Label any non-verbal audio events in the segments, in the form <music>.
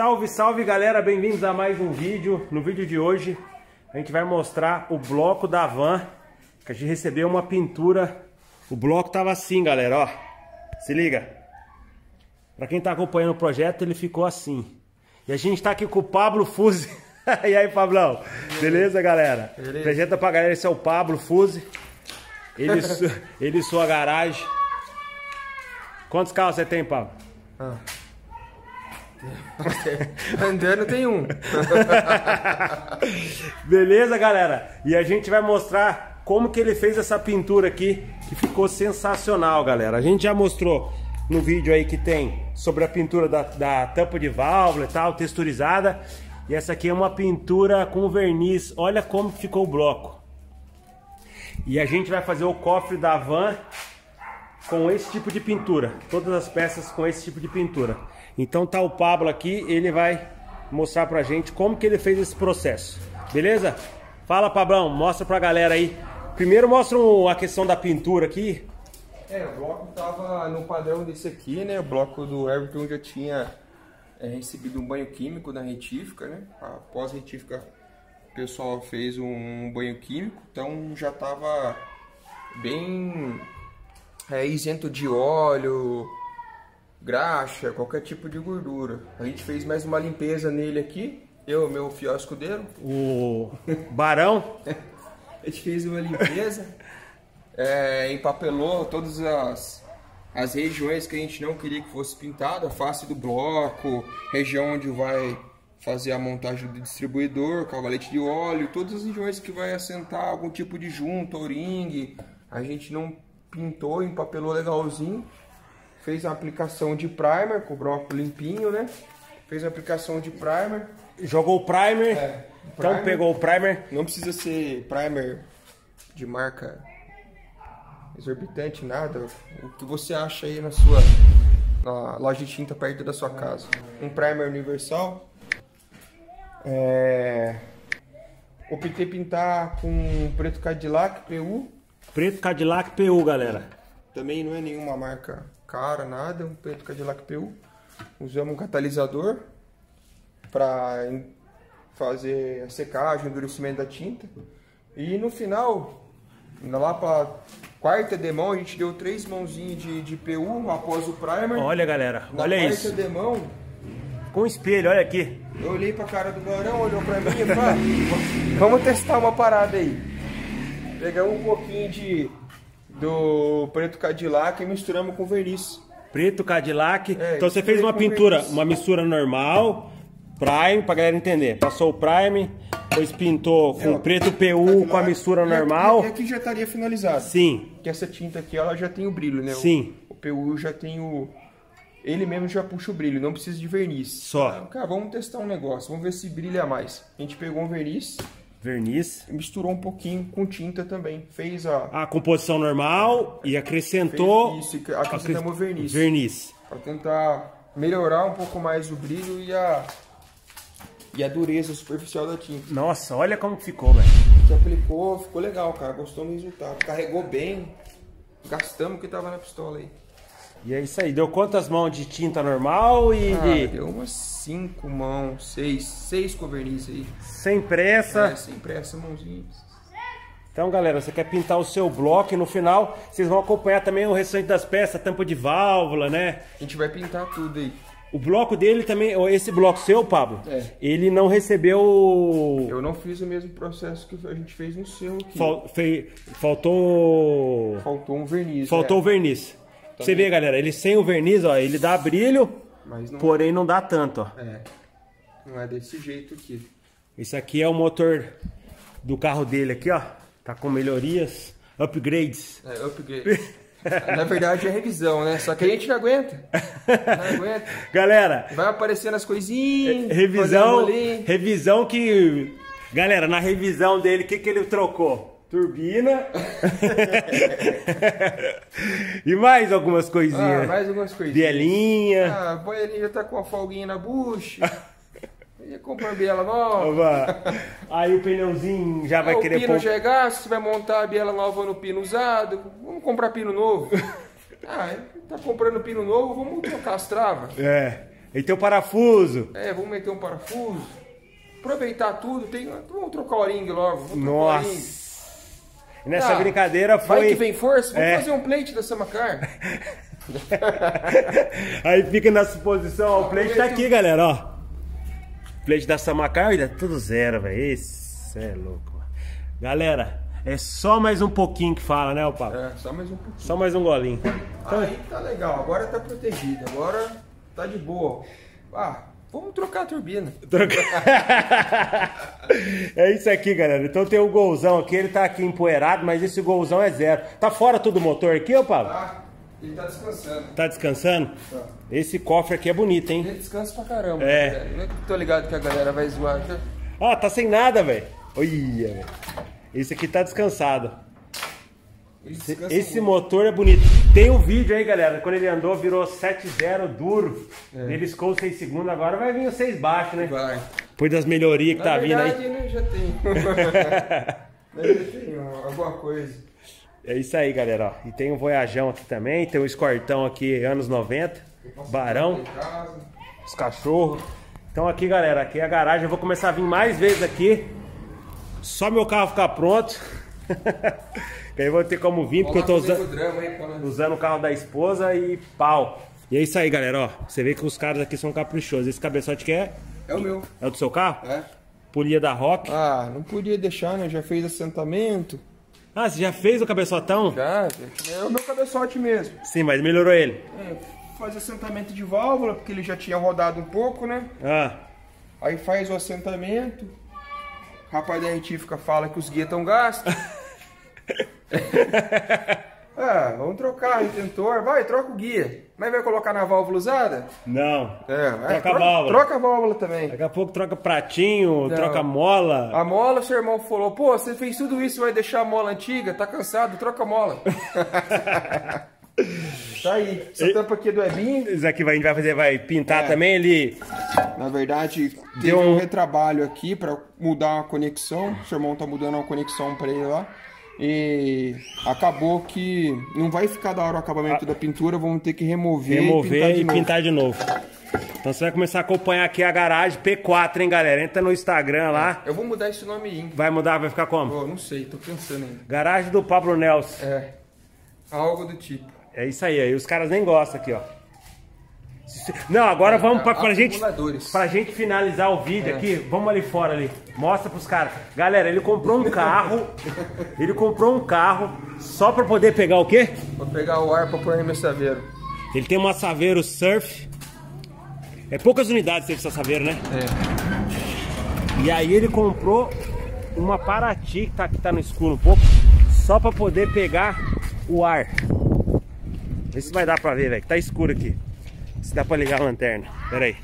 Salve, salve galera, bem-vindos a mais um vídeo. No vídeo de hoje a gente vai mostrar o bloco da van, que a gente recebeu uma pintura. O bloco tava assim, galera, ó. Se liga. Pra quem tá acompanhando o projeto, ele ficou assim. E a gente tá aqui com o Pablo Fuse. <laughs> e aí, Pablão? Beleza, galera? Beleza. Apresenta pra galera, esse é o Pablo Fuse. Ele, <laughs> su- ele e sua garagem. Quantos carros você tem, Pablo? Ah. <laughs> Andando tem um. <laughs> Beleza, galera? E a gente vai mostrar como que ele fez essa pintura aqui, que ficou sensacional, galera. A gente já mostrou no vídeo aí que tem sobre a pintura da, da tampa de válvula e tal, texturizada. E essa aqui é uma pintura com verniz. Olha como ficou o bloco. E a gente vai fazer o cofre da van com esse tipo de pintura. Todas as peças com esse tipo de pintura. Então tá o Pablo aqui, ele vai mostrar pra gente como que ele fez esse processo. Beleza? Fala, Pablão, mostra pra galera aí. Primeiro mostra a questão da pintura aqui. É, o bloco tava no padrão desse aqui, né? O bloco do Everton já tinha é, recebido um banho químico da retífica, né? Após a retífica, o pessoal fez um banho químico, então já tava bem é, isento de óleo, graxa, qualquer tipo de gordura. A gente fez mais uma limpeza nele aqui, eu meu fiel escudeiro. O Barão. <laughs> A gente fez uma limpeza, é, empapelou todas as, as regiões que a gente não queria que fosse pintada, a face do bloco, região onde vai fazer a montagem do distribuidor, cavalete de óleo, todas as regiões que vai assentar algum tipo de junta, o-ring. A gente não pintou, empapelou legalzinho, fez a aplicação de primer com o bloco limpinho, né? Fez a aplicação de primer, Jogou o primer. É, Então primer. pegou o primer. não precisa ser primer de marca exorbitante, nada. O que você acha aí na sua na loja de tinta perto da sua casa. Um primer universal. É... Optei pintar com preto Cadillac PU. Preto Cadillac PU, galera. Também não é nenhuma marca cara, nada. Um preto Cadillac PU. Usamos um catalisador para fazer a secagem, o endurecimento da tinta. E no final, lá para quarta demão, a gente deu três mãozinhas de, de PU após o primer. Olha, galera. Na Olha quarta isso. demão, Com espelho, olha aqui. eu olhei pra cara do Barão, olhou pra mim e falei, vamos testar uma parada aí. Pegamos um pouquinho de do preto Cadillac e misturamos com verniz. Preto Cadillac. É, então você fez uma pintura, verniz. uma mistura normal, prime, pra galera entender. Passou o prime, depois pintou com É, preto PU com a mistura E- normal. E aqui já estaria finalizado. Sim, Que essa tinta aqui ela já tem o brilho, né? O- Sim. O, PU já tem o. Ele mesmo já puxa o brilho, não precisa de verniz. Só. Cara, vamos testar um negócio, vamos ver se brilha mais. A gente pegou um verniz verniz. misturou um pouquinho com tinta também. Fez a. A composição normal e acrescentou Fez isso, acrescentamos verniz. verniz. Pra tentar melhorar um pouco mais o brilho e a. E a dureza superficial da tinta. Nossa, olha como ficou, velho. A gente aplicou, ficou legal, cara. Gostou do resultado. Carregou bem. Gastamos o que tava na pistola aí. E é isso aí. Deu quantas mãos de tinta normal e Ah, de deu umas cinco mãos, seis, seis com verniz aí. sem pressa? É, sempre essa mãozinha. Então, galera, você quer pintar o seu bloco e no final vocês vão acompanhar também o restante das peças, tampa de válvula, né? A gente vai pintar tudo aí. O bloco dele também, esse bloco seu, Pablo, É. ele não recebeu. Eu não fiz o mesmo processo que a gente fez no seu aqui. Fal- fei- faltou. Faltou um verniz. Faltou o né? verniz. Você vê, galera, ele sem o verniz, ó, ele dá brilho, não, porém não dá tanto, ó. é, não é desse jeito aqui. Esse aqui é o motor do carro dele aqui, ó. Tá com melhorias, upgrades. É upgrade. <laughs> Na verdade é revisão, né? Só que a gente não aguenta. Não aguenta. <laughs> Galera, Vai aparecendo as coisinhas. revisão, fazendo ali. revisão que, galera, na revisão dele, o que que ele trocou? Turbina. e mais algumas Ah, coisinhas. mais algumas coisinhas. Bielinha. Ah, a boialinha já tá com a folguinha na bucha. <laughs> Ia comprar biela nova. Aí o pneuzinho já vai Ah, o querer pino pôr. já é gasto, você vai montar a biela nova no pino usado. Vamos comprar pino novo. <laughs> Ah, tá comprando pino novo, vamos trocar as travas. É. E tem o parafuso. É, vamos meter um parafuso. Aproveitar tudo, tem. Vamos trocar o ring logo. O Nossa. E nessa Tá. brincadeira Vai foi. que vem força, vamos É. fazer um plate da Samacar. <laughs> Aí fica na suposição, ó, o plate tá aqui, galera, ó. Plate da Samacar, olha, tudo zero, velho. Esse é louco. mano. Galera, é só mais um pouquinho que fala, né, o Pablo? É, só mais um pouquinho. Só mais um golinho. Aí tá legal, agora tá protegido, agora tá de boa. Ah, vamos trocar a turbina. <laughs> É isso aqui, galera. Então tem o golzão aqui, ele tá aqui empoeirado, mas esse golzão é zero. Tá fora tudo o motor aqui, ô Pablo? Tá? Ele tá descansando. Tá descansando? Tá. Esse cofre aqui é bonito, hein? Ele descansa pra caramba. É. velho. Não é que tô ligado que a galera vai zoar. Ah, tá sem nada, velho. Olha, velho. Esse aqui tá descansado. Esse muito. motor é bonito. Tem um vídeo aí, galera. Quando ele andou, virou 7.0 duro. É. Ele ficou 6 segundos, agora vai vir o 6 baixo, né? Vai. Depois das melhorias que Na tá vindo verdade, aí. né, já tem. <laughs> Mas já tem alguma coisa. É isso aí, galera. ó. E tem um Voyajão aqui também. Tem um Escortão aqui, anos 90. Barão. Os cachorros. Então aqui, galera, aqui é a garagem. Eu vou começar a vir mais vezes aqui. Só meu carro ficar pronto. <laughs> que aí eu vou ter como vir, porque eu tô usando, nós. usando o carro da esposa e pau. E é isso aí, galera, ó. Você vê que os caras aqui são caprichosos. Esse cabeçote que é? É o meu. É o do seu carro? É. Polia da Rock. Ah, não podia deixar, né? Já fez assentamento. Ah, você já fez o cabeçotão? Já, é o meu cabeçote mesmo. Sim, mas melhorou ele. É, faz assentamento de válvula, porque ele já tinha rodado um pouco, né? Ah, Aí faz o assentamento. O rapaz da retífica fala que os guias estão gastos. <laughs> é, <laughs> vamos trocar retentor. Vai, troca o guia. Mas vai colocar na válvula usada? não. É, Troca a válvula. Troca a válvula também. Daqui a pouco troca pratinho, troca mola. A mola, seu irmão falou, pô, você fez tudo isso, vai deixar a mola antiga? Tá cansado? Troca a mola. <laughs> tá aí. Essa tampa aqui é do Ebinho. Esse aqui vai, a gente vai fazer, vai pintar É. também. Ele Na verdade, Deu um... um- retrabalho aqui pra mudar uma conexão. O seu irmão tá mudando uma conexão pra ele lá. E acabou que não vai ficar da hora o acabamento da pintura, vamos ter que remover, remover e e pintar de novo. pintar de novo. Então você vai começar a acompanhar aqui a garagem P4, hein, galera? Entra no Instagram lá. Eu vou mudar esse nome aí. hein? Vai mudar, vai ficar como? Não sei, tô pensando ainda. Garagem do Pablo Nelson. É, algo do tipo. É isso aí, aí os caras nem gostam aqui, ó. Não, agora vamos pra, pra gente Acumuladores. pra gente finalizar o vídeo aqui. Vamos ali fora ali. Mostra pros caras. Galera, ele comprou um carro. <laughs> ele comprou um carro só pra poder pegar o quê? Vou pegar o ar pra pôr no meu saveiro. Ele tem uma Saveiro Surf. É poucas unidades teve essa Saveiro, né? É. E aí ele comprou uma Paraty que tá, que tá no escuro um pouco, só pra poder pegar o ar. Vê se vai dar pra ver, velho, tá escuro aqui. Se dá pra ligar a lanterna. Pera aí.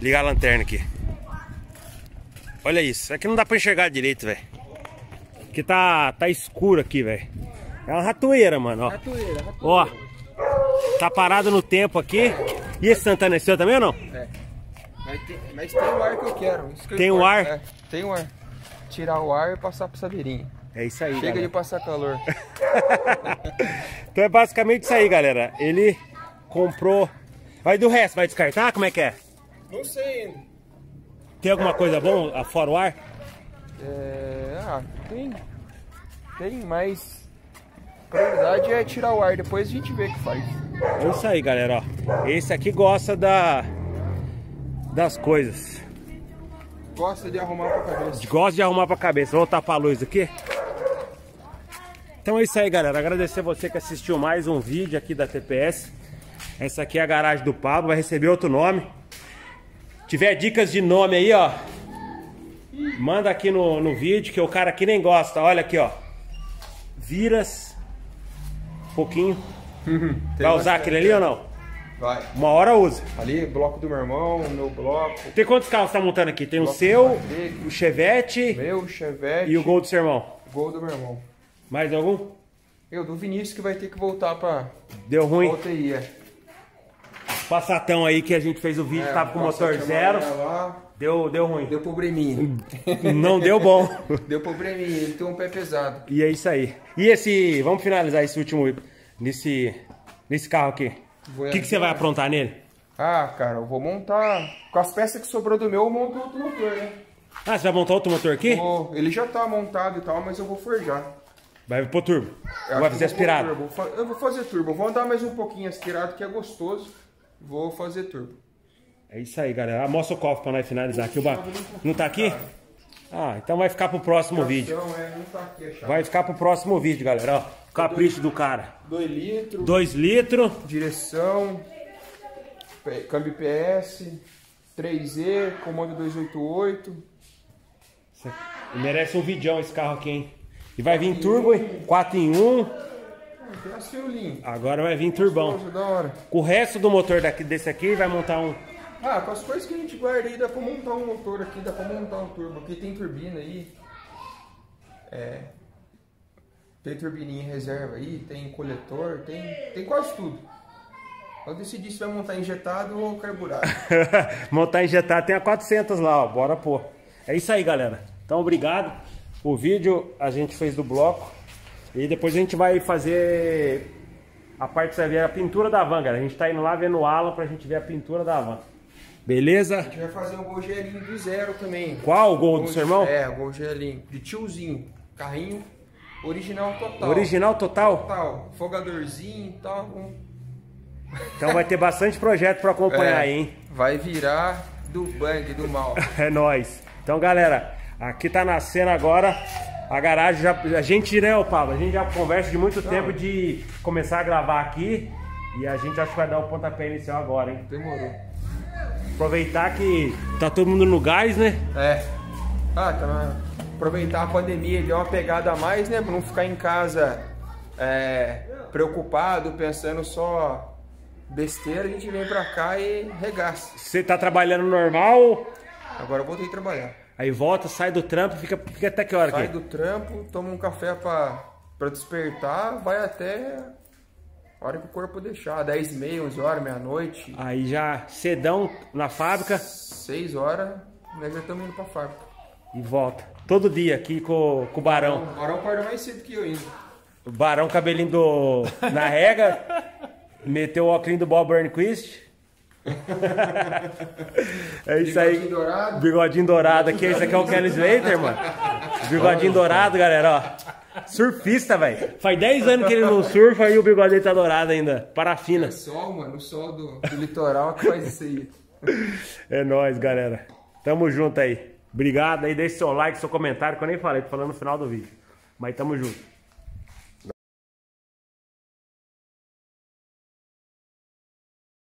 Ligar a lanterna aqui. Olha isso. Aqui não dá pra enxergar direito, velho. Que tá, tá escuro aqui, velho. É uma ratoeira, mano, ó. Ratoeira, ratoeira. Ó. Tá parado no tempo aqui. E esse Santana é seu também ou não? É. Mas tem, mas tem o ar que eu quero. que Tem o ar? É, tem o ar. Tirar o ar e passar pro saveirinho. É isso aí, Chega galera. de passar calor. <laughs> Então é basicamente isso aí, galera. Ele comprou. Vai do resto, vai descartar? Como é que é? Não sei ainda. Tem alguma coisa bom a fora o ar? É, ah, tem. Tem, mas. A prioridade é tirar o ar, depois a gente vê o que faz. É isso aí, galera. Ó. Esse aqui gosta da das coisas. Gosta de arrumar pra cabeça. Gosta de arrumar pra cabeça. Vou voltar pra luz aqui. Então é isso aí, galera. Agradecer você que assistiu mais um vídeo aqui da TPS. Essa aqui é a garagem do Pablo. Vai receber outro nome. Tiver dicas de nome aí, ó. Manda aqui no, no vídeo que o cara aqui nem gosta. Olha aqui, ó. Viras. Um pouquinho. Vai usar aquele ali ou não? Vai. Uma hora usa. Ali, bloco do meu irmão, meu bloco, Tem quantos carros você tá montando aqui? Tem o seu, o Chevette meu, Chevette e o Gol do seu irmão. gol do meu irmão. Mais algum? Eu, do Vinícius que vai ter que voltar pra Deu ruim. UTI. É. Passatão aí que a gente fez o vídeo, tava com o motor zero. Lá, Deu, deu ruim. deu probleminha. <laughs> Não deu bom. <laughs> Deu probleminha, ele tem um pé pesado. E é isso aí. E esse. Vamos finalizar esse último. Nesse. Nesse carro aqui. O que, que você vai aprontar nele? Ah, cara, eu vou montar. Com as peças que sobrou do meu, eu monto outro motor, né? Ah, você vai montar outro motor aqui? Vou- ele já tá montado e tal, mas eu vou forjar. Vai pôr turbo. Eu vai fazer aspirado. turbo. Eu vou fazer turbo. Vou andar mais um pouquinho aspirado, que é gostoso. Vou fazer turbo. É isso aí, galera. Ah, Mostra o cofre pra nós finalizar aqui. O ba... Não tá aqui? Ah, então vai ficar pro próximo vídeo. É, tá chave. Vai ficar pro próximo vídeo, galera. Ó, capricho do cara. 2 litros, 2 litros. direção, câmbio PS, 3E, comando 288. Merece um vidão esse carro aqui, hein? E vai vir turbo, hein? 4 em 1. Ah, tem as fiolinhas. Agora vai vir turbão. Gostoso, da hora. Com o resto do motor daqui, desse aqui, vai montar um. Ah, com as coisas que a gente guarda aí, dá pra montar um motor aqui, dá pra montar um turbo. Aqui tem turbina aí. É. Tem turbininha em reserva aí, tem coletor, tem, tem quase tudo. Eu decidi se vai montar injetado ou carburado. <laughs> montar injetado tem a 400 lá, ó. Bora pôr. É isso aí, galera. Então, obrigado. O vídeo a gente fez do bloco. E depois a gente vai fazer a parte que você vai ver a pintura da van, galera. A gente tá indo lá vendo o Alan pra gente ver a pintura da van. Beleza? A gente vai fazer um Gol GLinho do zero também. Qual o gol do seu irmão? É, o Gol GLinho. De tiozinho. Carrinho original total. Original total? Total. Fogadorzinho e tal. Então vai ter bastante projeto pra acompanhar <laughs> É, aí, hein? Vai virar do bang, do mal. <laughs> É nóis. Então, galera, aqui tá nascendo agora a garagem. Já, a gente, né, ô Pablo? A gente já conversa de muito tempo de começar a gravar aqui. E a gente acho que vai dar o pontapé inicial agora, hein? Demorou. Aproveitar que tá todo mundo no gás, né? É. Ah, tá. Aproveitar a pandemia, deu uma pegada a mais, né? Pra não ficar em casa é, preocupado, pensando só besteira, a gente vem pra cá e regaça. Você tá trabalhando normal, Agora eu voltei a trabalhar. Aí volta, sai do trampo, fica, fica até que hora Sai aqui? do trampo, toma um café pra, pra despertar, vai até a hora que o corpo deixar. 10 e meia, 11 horas, meia-noite, Aí já cedão na fábrica 6 horas, nós já estamos indo pra fábrica. e volta. Todo dia aqui com, com o Barão. O Barão acorda mais cedo que eu ainda. O Barão cabelinho do, na rega, meteu o óculos do Bob Burnquist. <laughs> é isso aí. Bigodinho dourado. Bigodinho dourado aqui. Esse aqui é o Kelly Slater, mano. Bigodinho dourado, galera, ó. Surfista, velho. Faz 10 anos que ele não surfa e o bigodinho tá dourado ainda. Parafina. O sol, mano, o sol do, do litoral que faz isso aí. É nóis, galera. Tamo junto aí. Obrigado aí. Deixe seu like, seu comentário, que eu nem falei. Tô falando no final do vídeo. Mas tamo junto.